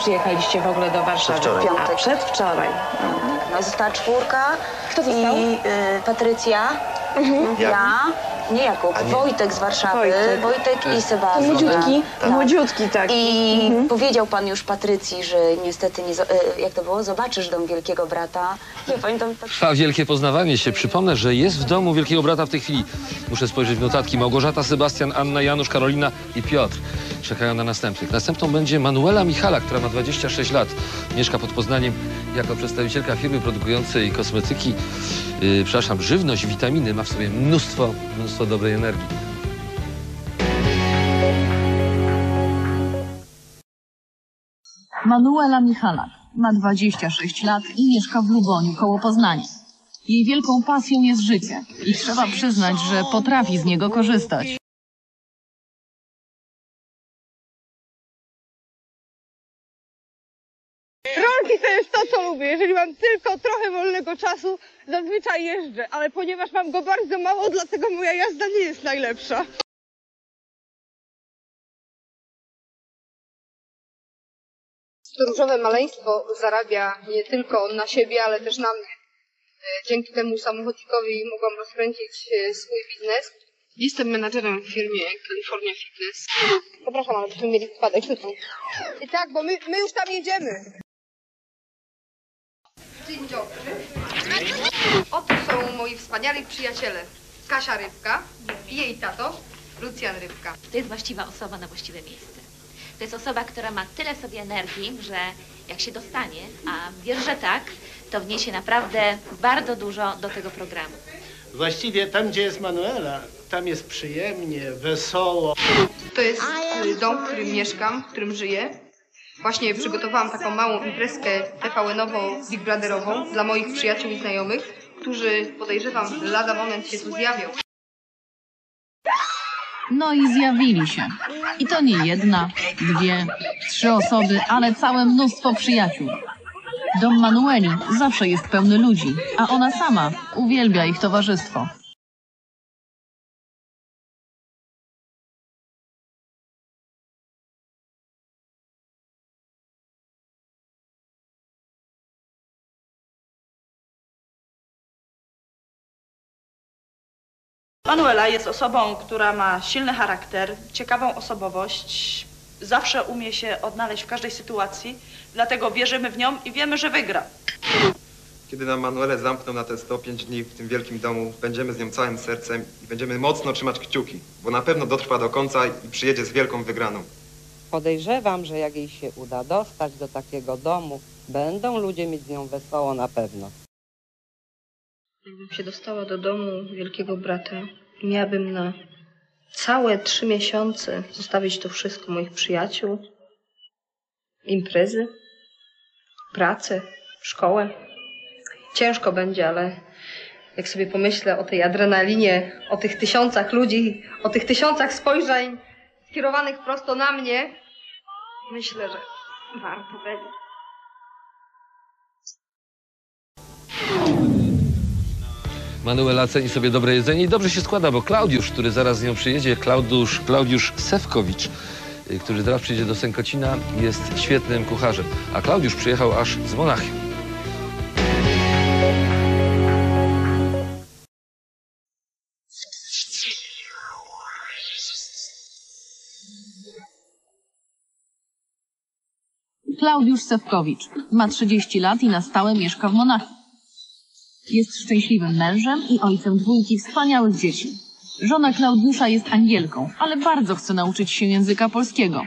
przyjechaliście w ogóle do Warszawy? Przedwczoraj. A, Piątek. przedwczoraj. No, została czwórka. Kto został? I y, Patrycja, ja, nie Jakub, A nie. Wojtek z Warszawy, Wojtek. Wojtek, i Sebastian. Młodziutki, Tak. młodziutki taki. I powiedział pan już Patrycji, że niestety nie, zo- y, jak to było, zobaczysz dom wielkiego brata. Nie pamiętam tak. Trwa wielkie poznawanie się. Przypomnę, że jest w domu Wielkiego Brata w tej chwili. Muszę spojrzeć w notatki. Małgorzata, Sebastian, Anna, Janusz, Karolina i Piotr. Czekają na następnych. Następną będzie Manuela Michala, która ma 26 lat. Mieszka pod Poznaniem jako przedstawicielka firmy produkującej kosmetyki, yy, przepraszam, żywność, witaminy. Ma w sobie mnóstwo, mnóstwo dobrej energii. Manuela Michalak ma 26 lat i mieszka w Luboniu koło Poznania. Jej wielką pasją jest życie i trzeba przyznać, że potrafi z niego korzystać. To jest to, co lubię. Jeżeli mam tylko trochę wolnego czasu, zazwyczaj jeżdżę, ale ponieważ mam go bardzo mało, dlatego moja jazda nie jest najlepsza. Różowe maleństwo zarabia nie tylko na siebie, ale też na mnie. Dzięki temu samochodikowi mogłam rozkręcić e, swój biznes. Jestem menadżerem w firmie California Fitness. Przepraszam, ale byśmy mieli spadek tutaj. I tak, bo my, my już tam jedziemy. Dzień dobry. Oto są moi wspaniali przyjaciele. Kasia Rybka i jej tato, Lucjan Rybka. To jest właściwa osoba na właściwe miejsce. To jest osoba, która ma tyle w sobie energii, że jak się dostanie, a wiesz, że tak, to wniesie naprawdę bardzo dużo do tego programu. Właściwie tam, gdzie jest Manuela, tam jest przyjemnie, wesoło. To jest y, dom, w którym mieszkam, w którym żyję. Właśnie przygotowałam taką małą imprezkę TVN-ową, Big Brotherową dla moich przyjaciół i znajomych, którzy podejrzewam, lada moment się tu zjawią. No i zjawili się. I to nie jedna, dwie, trzy osoby, ale całe mnóstwo przyjaciół. Dom Manueli zawsze jest pełny ludzi, a ona sama uwielbia ich towarzystwo. Manuela jest osobą, która ma silny charakter, ciekawą osobowość, zawsze umie się odnaleźć w każdej sytuacji, dlatego wierzymy w nią i wiemy, że wygra. Kiedy nam Manuelę zamkną na te 105 dni w tym wielkim domu, będziemy z nią całym sercem i będziemy mocno trzymać kciuki, bo na pewno dotrwa do końca i przyjedzie z wielką wygraną. Podejrzewam, że jak jej się uda dostać do takiego domu, będą ludzie mieć z nią wesoło na pewno. Jakbym się dostała do domu wielkiego brata, miałabym na całe trzy miesiące zostawić to wszystko moich przyjaciół, imprezy, pracę, szkołę. Ciężko będzie, ale jak sobie pomyślę o tej adrenalinie, o tych tysiącach ludzi, o tych tysiącach spojrzeń skierowanych prosto na mnie, myślę, że warto będzie. Manuela ceni sobie dobre jedzenie i dobrze się składa, bo Klaudiusz, który zaraz z nią przyjedzie, Klaudiusz, Klaudiusz Sewkowicz, y, który zaraz przyjedzie do Sękocina, jest świetnym kucharzem. A Klaudiusz przyjechał aż z Monachium. Klaudiusz Sewkowicz ma 30 lat i na stałe mieszka w Monachium. Jest szczęśliwym mężem i ojcem dwójki wspaniałych dzieci. Żona Klaudiusza jest Angielką, ale bardzo chce nauczyć się języka polskiego.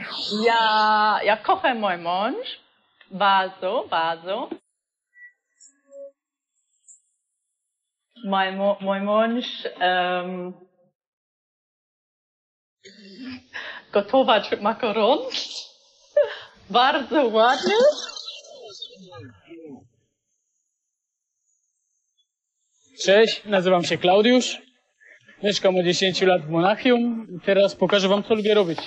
Ja, ja kocham mój mąż. Bardzo, bardzo. Mój, mój mąż um, gotować makaron. Bardzo ładnie. Cześć, nazywam się Klaudiusz. Mieszkam od 10 lat w Monachium teraz pokażę wam, co lubię robić.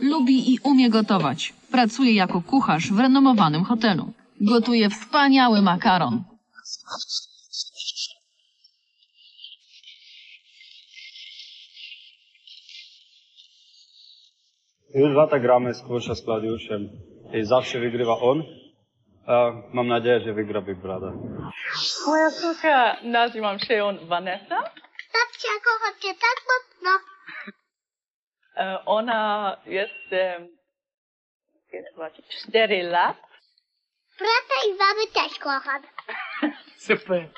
Lubi i umie gotować. Pracuje jako kucharz w renomowanym hotelu. Gotuje wspaniały makaron. Już lata gramy squasha z Klaudiuszem i zawsze wygrywa on. A mam nadzieję, że wygra Big Brother. Moja córka nazywam się Vanessa. Babcia kocha cię tak mocno. E, Ona jest ile właśnie, 4 lat. Brata i mamy też kocham. Super.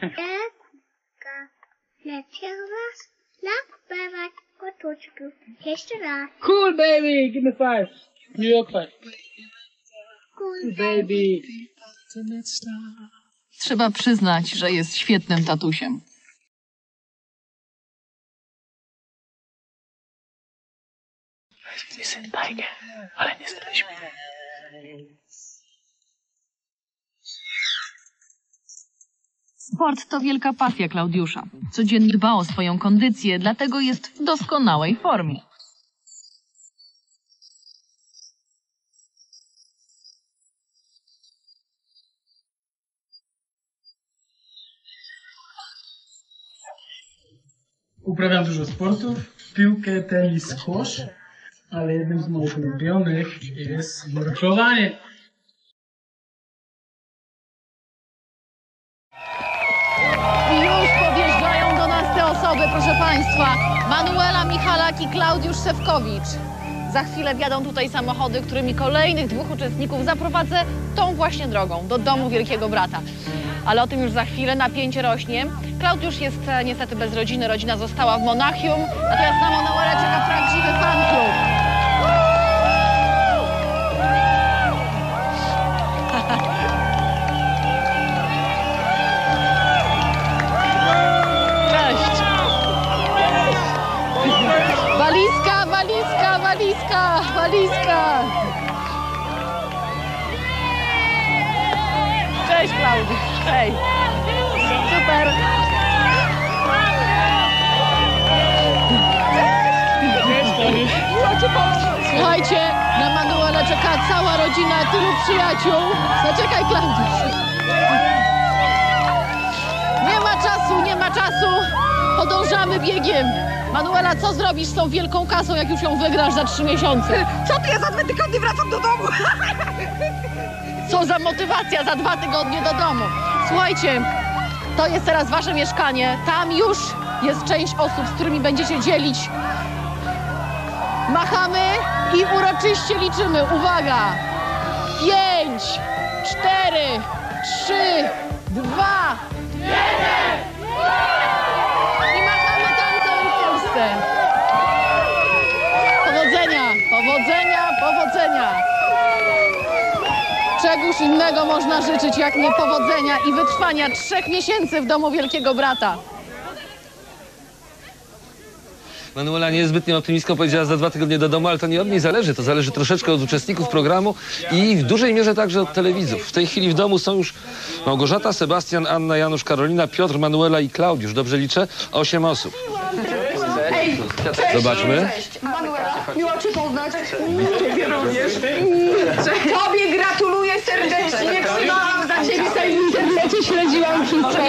Eska leciał raz na pełen koteczku. Jeszcze raz. Cool baby, give me five. New York five. Baby. Trzeba przyznać, że jest świetnym tatusiem. Syn ale nie. Sport to wielka pasja Klaudiusza. Codziennie dba o swoją kondycję, dlatego jest w doskonałej formie. Uprawiam dużo sportów, piłkę, tenis, squash, ale jednym z moich ulubionych jest nurkowanie. Już podjeżdżają do nas te osoby, proszę Państwa. Manuela Michalak i Klaudiusz Sewkowicz. Za chwilę wjadą tutaj samochody, którymi kolejnych dwóch uczestników zaprowadzę tą właśnie drogą, do domu Wielkiego Brata. Ale o tym już za chwilę, napięcie rośnie. Klaudiusz jest e, niestety bez rodziny, rodzina została w Monachium, natomiast na Manuelę czeka prawdziwy fanklub. Cześć! Walizka, walizka, walizka, walizka! Cześć Klaudiusz, hej! Super! Słuchajcie, na Manuela czeka cała rodzina, tylu przyjaciół. Zaczekaj Klaudiusz. Nie ma czasu, nie ma czasu. Podążamy biegiem. Manuela, co zrobisz z tą wielką kasą, jak już ją wygrasz za trzy miesiące? Co ty, ja za dwa tygodnie wracam do domu. Za motywacja za dwa tygodnie do domu. Słuchajcie, to jest teraz wasze mieszkanie. Tam już jest część osób, z którymi będziecie dzielić. Machamy i uroczyście liczymy. Uwaga! Pięć, cztery, trzy, dwa, i machamy tam całej Polsce. Powodzenia, powodzenia, powodzenia. Czegoś innego można życzyć, jak nie powodzenia i wytrwania trzech miesięcy w domu Wielkiego Brata. Manuela niezbytnio optymistko powiedziała za dwa tygodnie do domu, ale to nie od niej zależy. To zależy troszeczkę od uczestników programu i w dużej mierze także od telewidzów. W tej chwili w domu są już Małgorzata, Sebastian, Anna, Janusz, Karolina, Piotr, Manuela i Klaudiusz. Dobrze liczę? Osiem osób. Ej, Zobaczmy. Manuela, miło cię poznać. Ciebie również. Tobie gratuluję serdecznie. Trzymałam za ciebie serdecznie. Śledziłam wszystko.